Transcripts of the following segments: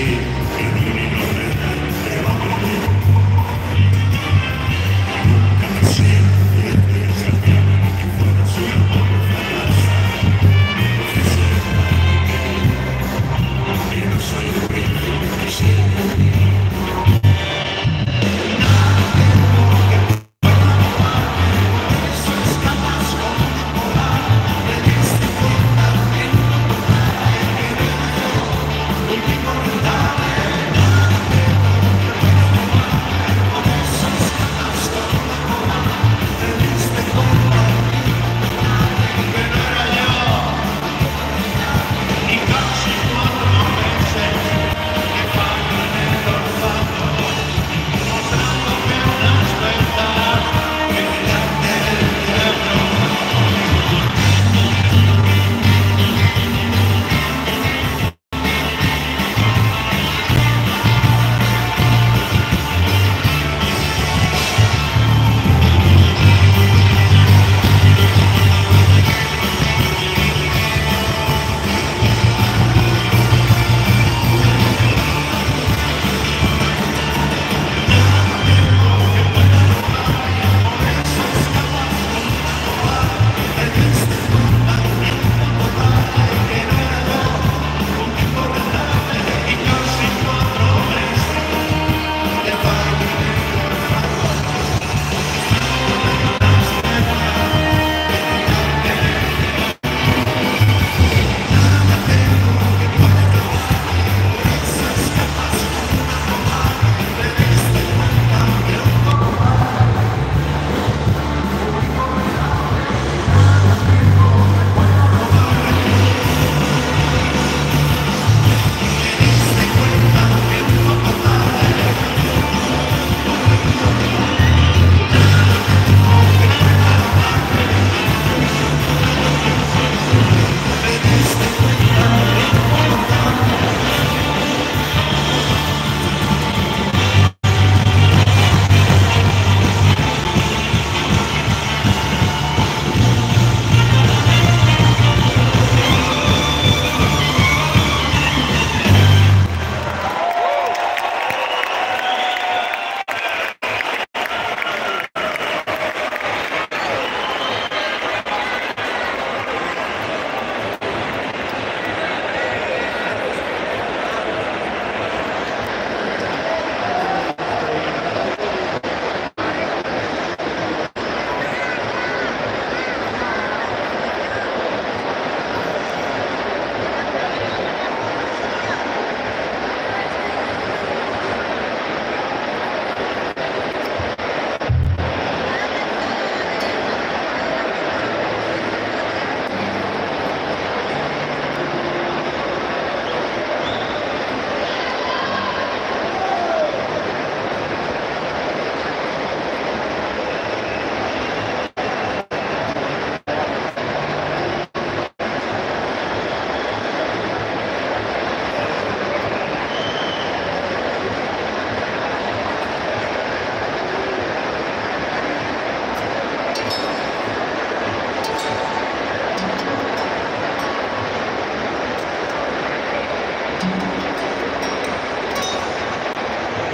in the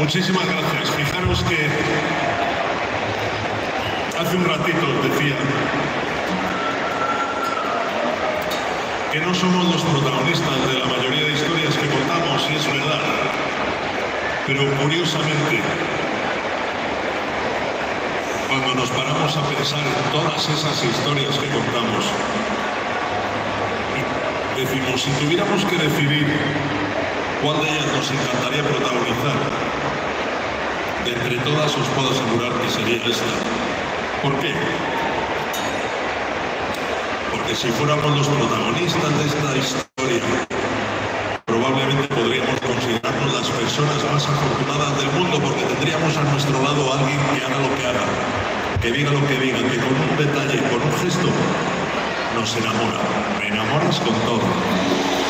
Muchísimas gracias. Fijaros que hace un ratito decía que no somos los protagonistas de la mayoría de historias que contamos, y es verdad. Pero curiosamente, cuando nos paramos a pensar en todas esas historias que contamos, decimos, si tuviéramos que decidir cuál de ellas nos encantaría protagonizar, de todas os puedo asegurar que sería esta. ¿Por qué? Porque si fuéramos los protagonistas de esta historia, probablemente podríamos considerarnos las personas más afortunadas del mundo porque tendríamos a nuestro lado a alguien que haga lo que haga, que diga lo que diga, que con un detalle, con un gesto, nos enamora. Me enamoras con todo.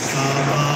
come on.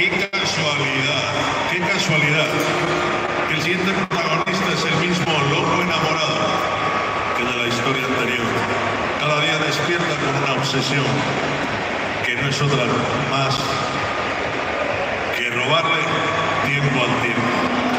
Qué casualidad, qué casualidad. El siguiente protagonista es el mismo loco enamorado que de la historia anterior. Cada día despierta con una obsesión que no es otra más que robarle tiempo al tiempo.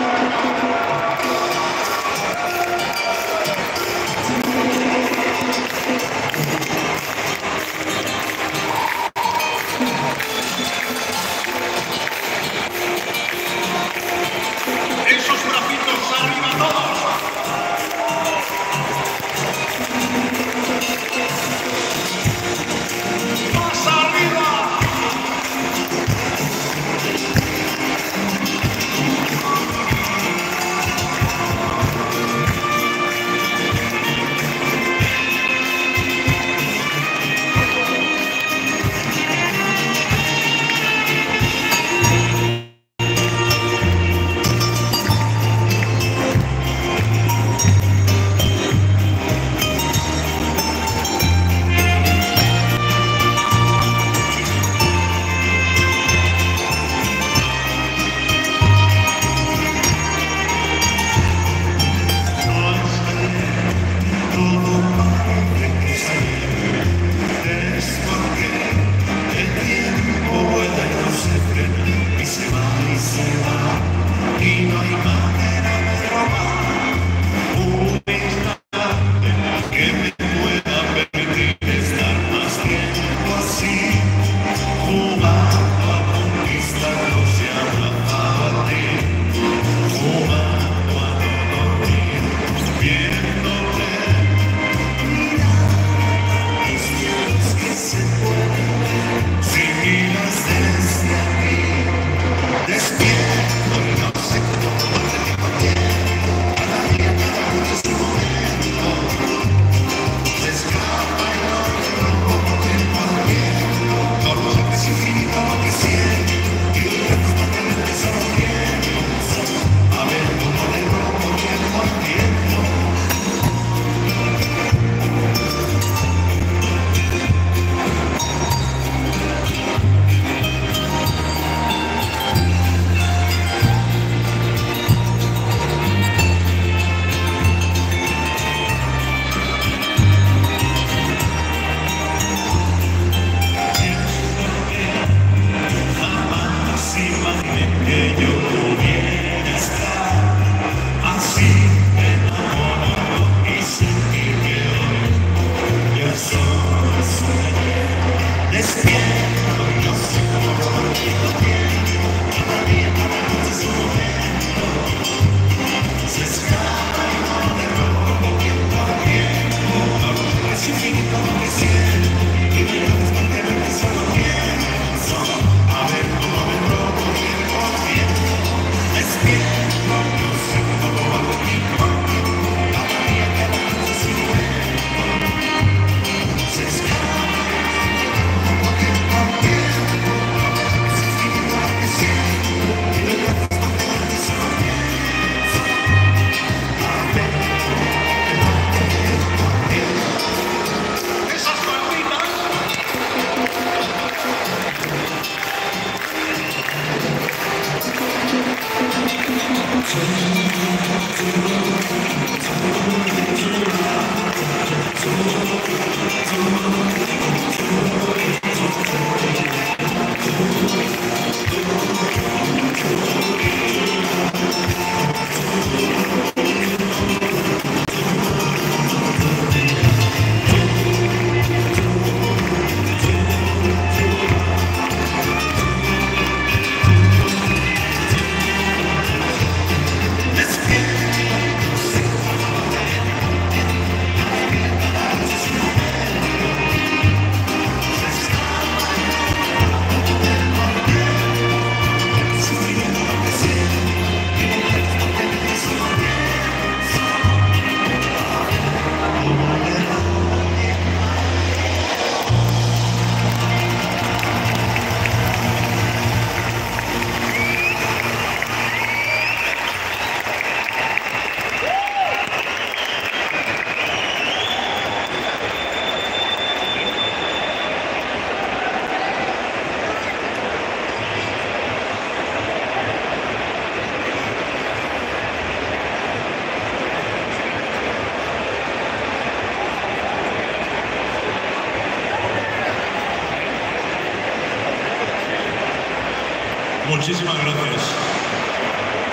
Muchísimas gracias.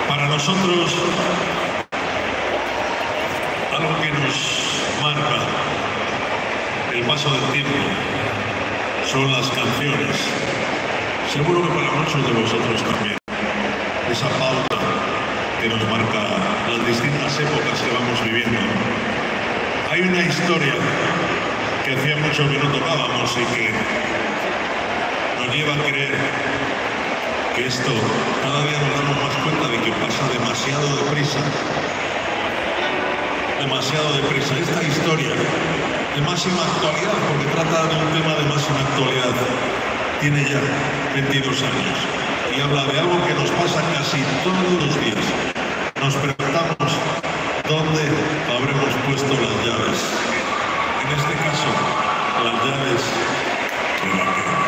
Para nosotros, algo que nos marca el paso del tiempo son las canciones. Seguro que para muchos de vosotros también. Esa pauta que nos marca las distintas épocas que vamos viviendo. Hay una historia que hacía mucho que no tocábamos y que nos lleva a creer esto cada día nos damos más cuenta de que pasa demasiado deprisa. Demasiado deprisa. Esta historia de máxima actualidad, porque trata de un tema de máxima actualidad, tiene ya 22 años y habla de algo que nos pasa casi todos los días. Nos preguntamos dónde habremos puesto las llaves. En este caso, las llaves de la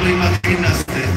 lo imaginaste.